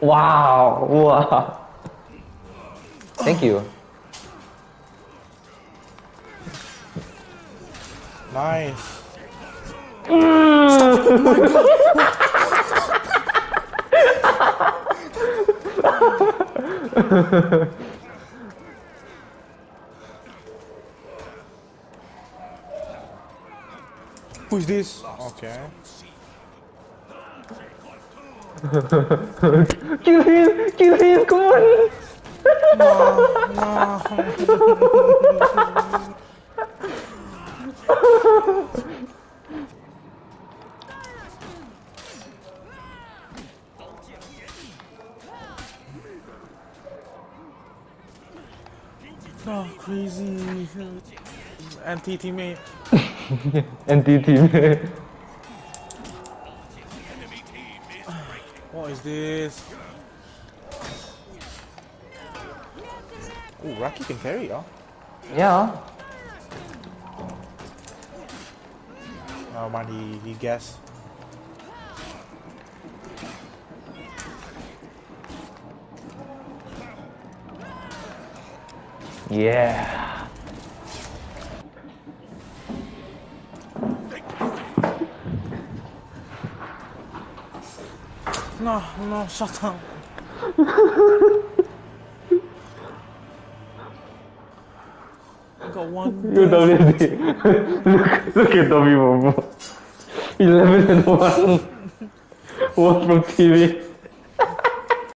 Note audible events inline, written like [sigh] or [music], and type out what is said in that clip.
wow, wow. Thank you. Nice. [laughs] [laughs] Who's this? Okay. [laughs] kill him! Kill him! Come on! [laughs] Oh, crazy. Anti teammate. [laughs] Anti teammate. What is this? Oh, Rocky can carry, huh? Yeah. Oh man, he, he guessed. Yeah. No, no, shut up. Got one. [laughs] You death. WD. look, look at W Momo. 11 and 1. One from TV.